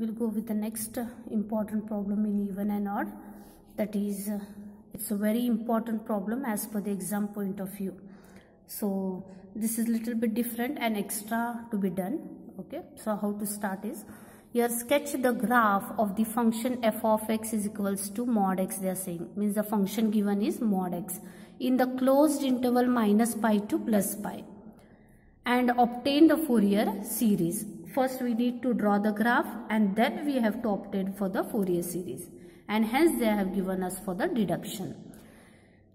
we'll go with the next important problem in even and odd. That is uh, it's a very important problem as per the exam point of view. So this is a little bit different and extra to be done okay? So how to start is here sketch the graph of the function f of x is equals to mod x they are saying. Means the function given is mod x in the closed interval minus pi to plus pi and obtain the Fourier series. First we need to draw the graph and then we have to obtain for the Fourier series and hence they have given us for the deduction.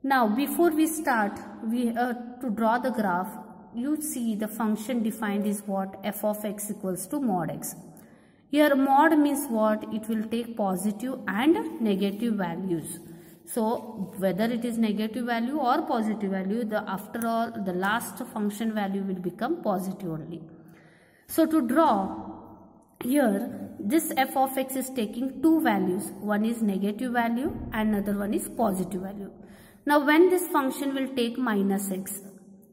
Now before we start we uh, to draw the graph you see the function defined is what f of x equals to mod x. Here mod means what it will take positive and negative values. So whether it is negative value or positive value, the after all the last function value will become positive only. So to draw here this f of x is taking two values. One is negative value and another one is positive value. Now when this function will take minus x,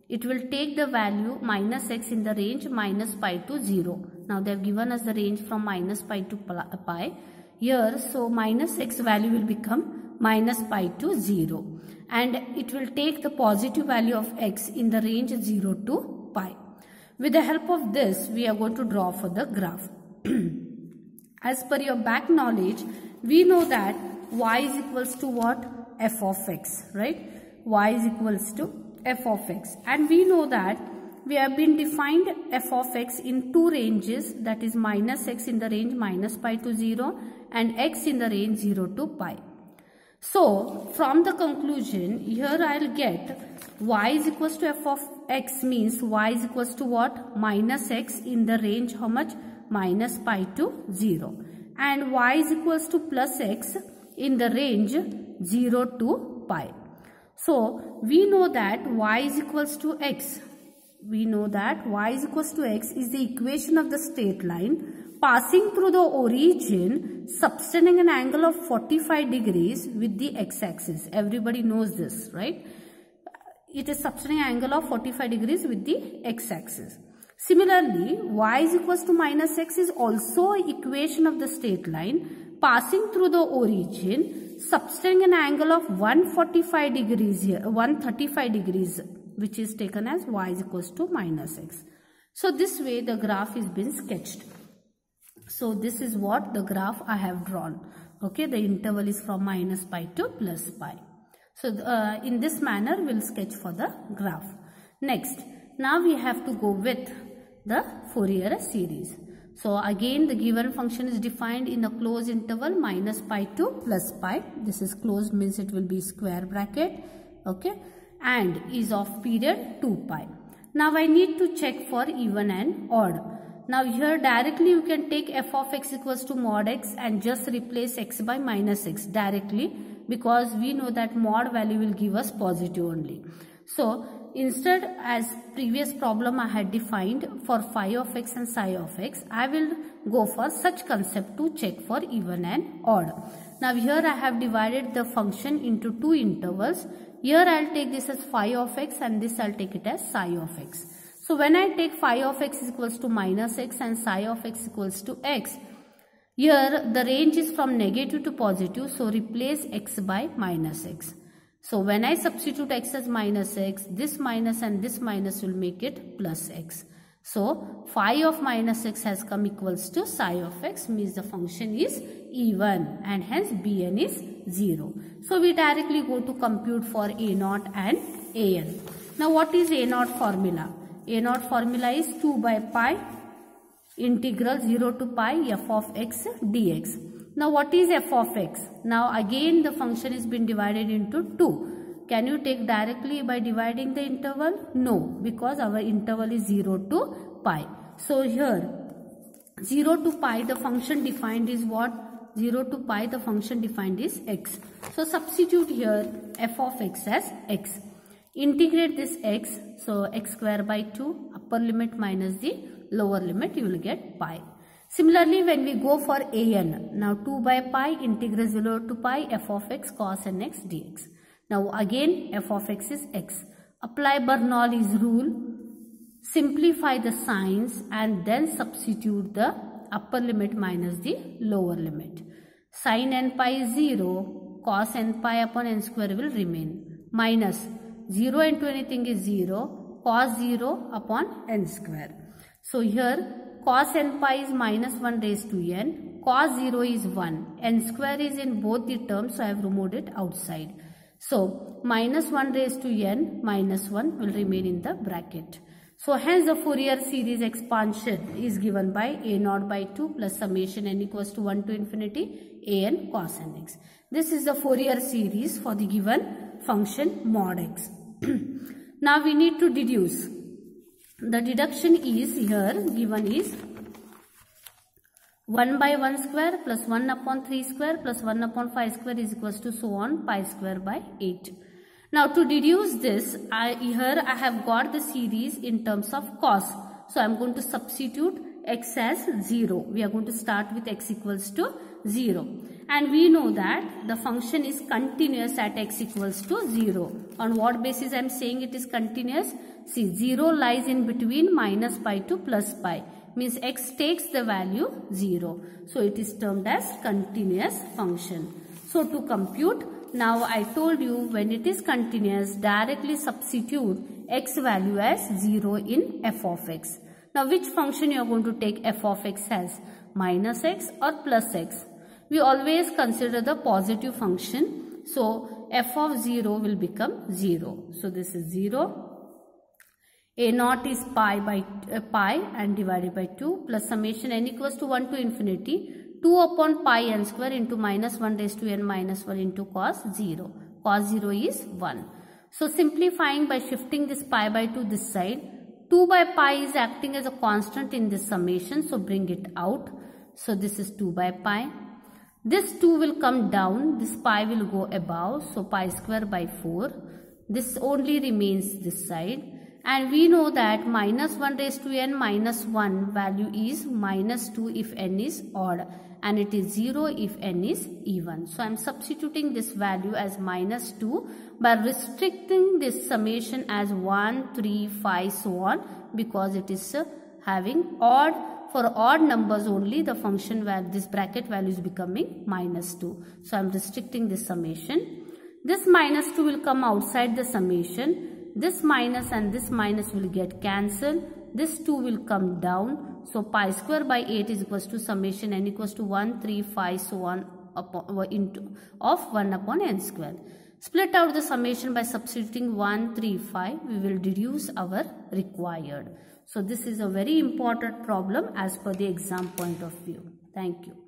it will take the value minus x in the range minus pi to 0. Now they have given us the range from minus pi to uh, pi. Here so minus x value will become minus pi to 0 and it will take the positive value of x in the range 0 to pi. With the help of this we are going to draw for the graph. As per your back knowledge we know that y is equals to what? f of x right? y is equals to f of x and we know that we have been defined f of x in two ranges that is minus x in the range minus pi to 0 and x in the range 0 to pi. So, from the conclusion, here I will get y is equals to f of x means y is equals to what? Minus x in the range how much? Minus pi to 0. And y is equals to plus x in the range 0 to pi. So, we know that y is equals to x. We know that y is equals to x is the equation of the straight line passing through the origin subtending an angle of 45 degrees with the x-axis. Everybody knows this, right? It is subtending angle of 45 degrees with the x-axis. Similarly, y is equals to minus x is also equation of the straight line passing through the origin subtending an angle of 145 degrees here, 135 degrees which is taken as y is equals to minus x. So this way the graph is been sketched. So this is what the graph I have drawn. Okay, the interval is from minus pi to plus pi. So uh, in this manner we'll sketch for the graph. Next, now we have to go with the Fourier series. So again the given function is defined in a closed interval minus pi to plus pi. This is closed means it will be square bracket. Okay. And is of period 2 pi. Now I need to check for even and odd. Now here directly you can take f of x equals to mod x and just replace x by minus x directly because we know that mod value will give us positive only. So instead as previous problem I had defined for phi of x and psi of x, I will go for such concept to check for even and odd. Now here I have divided the function into two intervals. Here I will take this as phi of x and this I will take it as psi of x. So when I take phi of x equals to minus x and psi of x equals to x, here the range is from negative to positive, so replace x by minus x. So when I substitute x as minus x, this minus and this minus will make it plus x. So phi of minus x has come equals to psi of x means the function is even and hence bn is 0. So we directly go to compute for a0 and an. Now what is a0 formula? a0 formula is 2 by pi integral 0 to pi f of x dx. Now what is f of x? Now again the function is been divided into 2. Can you take directly by dividing the interval? No, because our interval is 0 to pi. So here 0 to pi the function defined is what? 0 to pi the function defined is x. So substitute here f of x as x. Integrate this x, so x square by 2, upper limit minus the lower limit, you will get pi. Similarly, when we go for an, now 2 by pi, integral 0 to pi, f of x cos nx dx. Now again, f of x is x. Apply Bernoulli's rule, simplify the signs and then substitute the upper limit minus the lower limit. Sin n pi is 0, cos n pi upon n square will remain. Minus 0 into anything is 0, cos 0 upon n square. So here cos n pi is minus 1 raised to n, cos 0 is 1, n square is in both the terms so I have removed it outside. So minus 1 raised to n minus 1 will remain in the bracket. So hence the Fourier series expansion is given by a naught by 2 plus summation n equals to 1 to infinity a n cos n x. This is the Fourier series for the given function mod x. now we need to deduce. The deduction is here given is 1 by 1 square plus 1 upon 3 square plus 1 upon 5 square is equals to so on pi square by 8. Now to deduce this, I, here I have got the series in terms of cos. So I am going to substitute x as 0. We are going to start with x equals to 0. And we know that the function is continuous at x equals to 0. On what basis I am saying it is continuous? See 0 lies in between minus pi to plus pi. Means x takes the value 0. So it is termed as continuous function. So to compute now I told you when it is continuous directly substitute x value as 0 in f of x. Now which function you are going to take f of x as minus x or plus x. We always consider the positive function. So f of 0 will become 0. So this is 0. A naught is pi by uh, pi and divided by 2 plus summation n equals to 1 to infinity 2 upon pi n square into minus 1 raised to n minus 1 into cos 0. Cos 0 is 1. So simplifying by shifting this pi by 2 this side, 2 by pi is acting as a constant in this summation. So bring it out. So this is 2 by pi. This 2 will come down. This pi will go above. So pi square by 4. This only remains this side. And we know that minus 1 raised to n minus 1 value is minus 2 if n is odd and it is 0 if n is even. So I am substituting this value as minus 2 by restricting this summation as 1, 3, 5 so on because it is uh, having odd for odd numbers only the function where this bracket value is becoming minus 2. So I am restricting this summation. This minus 2 will come outside the summation. This minus and this minus will get cancelled. This 2 will come down so pi square by 8 is equals to summation n equals to 1, 3, 5, so on upon, uh, into, of 1 upon n square. Split out the summation by substituting 1, 3, 5. We will deduce our required. So this is a very important problem as per the exam point of view. Thank you.